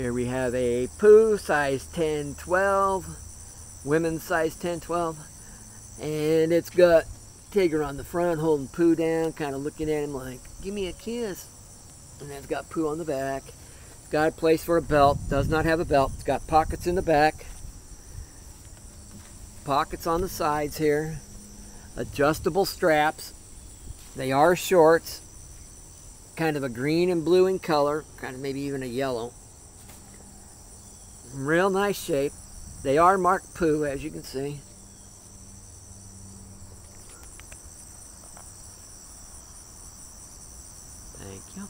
Here we have a Pooh, size 10, 12, women's size 10, 12, and it's got Tigger on the front holding Pooh down, kind of looking at him like, give me a kiss. And then it's got Pooh on the back. Got a place for a belt, does not have a belt. It's got pockets in the back, pockets on the sides here, adjustable straps. They are shorts, kind of a green and blue in color, kind of maybe even a yellow. Real nice shape. They are marked Pooh, as you can see. Thank you.